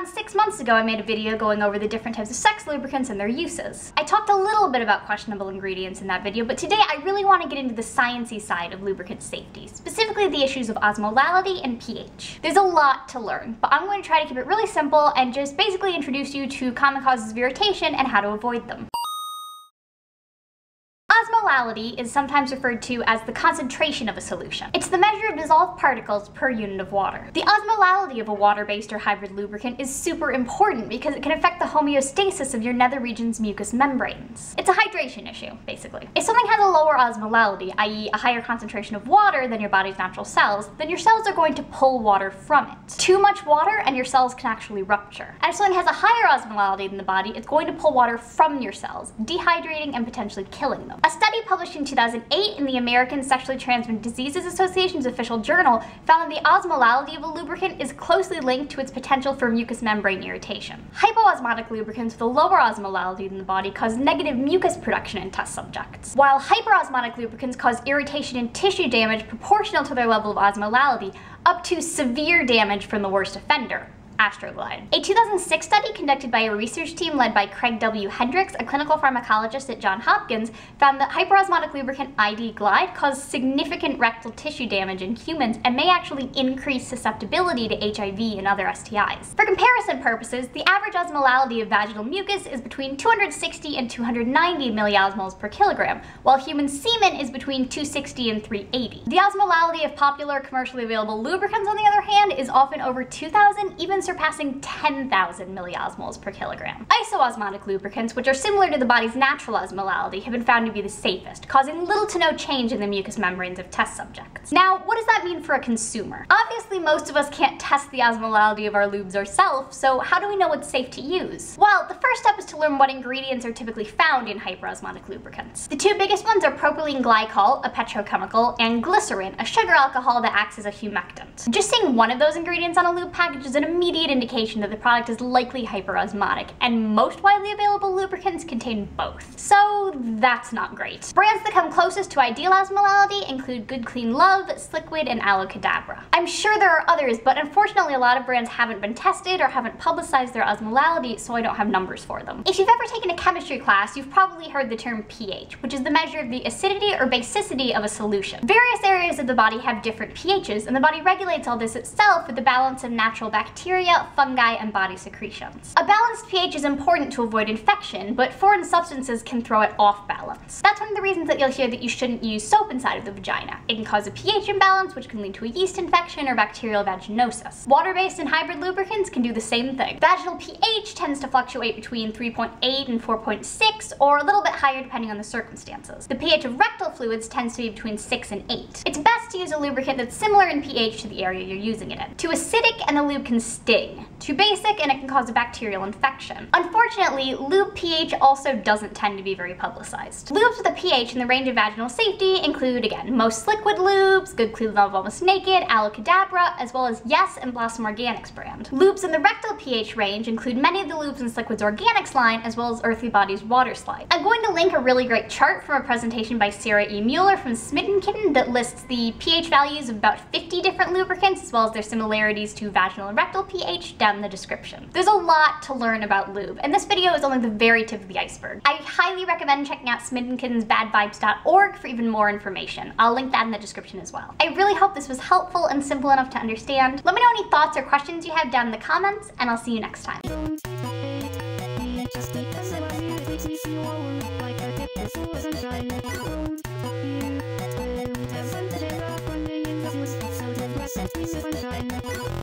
around six months ago I made a video going over the different types of sex lubricants and their uses. I talked a little bit about questionable ingredients in that video, but today I really want to get into the sciencey side of lubricant safety, specifically the issues of osmolality and pH. There's a lot to learn, but I'm going to try to keep it really simple and just basically introduce you to common causes of irritation and how to avoid them. Is sometimes referred to as the concentration of a solution. It's the measure of dissolved particles per unit of water. The osmolality of a water-based or hybrid lubricant is super important because it can affect the homeostasis of your nether region's mucous membranes. It's a hydration issue, basically. If something has a lower osmolality, i.e. a higher concentration of water than your body's natural cells, then your cells are going to pull water from it. Too much water and your cells can actually rupture. And if something has a higher osmolality than the body, it's going to pull water from your cells, dehydrating and potentially killing them. A study published in 2008 in the American Sexually Transmitted Diseases Association's official journal found that the osmolality of a lubricant is closely linked to its potential for mucous membrane irritation. Hypoosmotic lubricants with a lower osmolality than the body cause negative mucus production in test subjects, while hyperosmotic lubricants cause irritation and tissue damage proportional to their level of osmolality, up to severe damage from the worst offender, Astroglide. A 2006 study conducted by a research team led by Craig W. Hendrix, a clinical pharmacologist at Johns Hopkins, found that hyperosmotic lubricant ID Glide caused significant rectal tissue damage in humans and may actually increase susceptibility to HIV and other STIs. For comparison purposes, the average osmolality of vaginal mucus is between 260 and 290 milliosmoles per kilogram, while human semen is between 260 and 380. The osmolality of popular commercially available lubricants, on the other hand, is often over 2,000, even surpassing 10,000 milliosmoles per kilogram. Isoosmotic lubricants, which are similar to the body's natural osmolality, have been found to be the safest, causing little to no change in the mucous membranes of test subjects. Now, what does that mean for a consumer? Obviously, most of us can't test the osmolality of our lubes ourselves, so how do we know what's safe to use? Well, the first step is to learn what ingredients are typically found in hyperosmotic lubricants. The two biggest ones are propylene glycol, a petrochemical, and glycerin, a sugar alcohol that acts as a humectant. Just seeing one of those ingredients on a lube package is an immediate immediate indication that the product is likely hyperosmotic, and most widely available lubricants contain both. So that's not great. Brands that come closest to ideal osmolality include Good Clean Love, Sliquid, and Aloe Cadabra. I'm sure there are others, but unfortunately a lot of brands haven't been tested or haven't publicized their osmolality, so I don't have numbers for them. If you've ever taken a chemistry class, you've probably heard the term pH, which is the measure of the acidity or basicity of a solution. Various areas of the body have different pHs, and the body regulates all this itself with the balance of natural bacteria bacteria, fungi, and body secretions. A balanced pH is important to avoid infection, but foreign substances can throw it off balance. That's one of the reasons that you'll hear that you shouldn't use soap inside of the vagina. It can cause a pH imbalance, which can lead to a yeast infection or bacterial vaginosis. Water-based and hybrid lubricants can do the same thing. Vaginal pH tends to fluctuate between 3.8 and 4.6, or a little bit higher depending on the circumstances. The pH of rectal fluids tends to be between 6 and 8. It's best to use a lubricant that's similar in pH to the area you're using it in. Too acidic and the lube can sting too basic and it can cause a bacterial infection. Unfortunately, lube pH also doesn't tend to be very publicized. Lubes with a pH in the range of vaginal safety include, again, most Sliquid lubes, Good Clean Love Almost Naked, Aloe Cadabra, as well as Yes and Blossom Organics brand. Lubes in the rectal pH range include many of the Lubes and Sliquids Organics line, as well as Earthly Bodies Waterslide. I'm going to link a really great chart from a presentation by Sarah E. Mueller from Smitten Kitten that lists the pH values of about 50 different lubricants, as well as their similarities to vaginal and rectal pH pH down in the description. There's a lot to learn about lube, and this video is only the very tip of the iceberg. I highly recommend checking out Smitten Kitten's badvibes.org for even more information. I'll link that in the description as well. I really hope this was helpful and simple enough to understand. Let me know any thoughts or questions you have down in the comments, and I'll see you next time.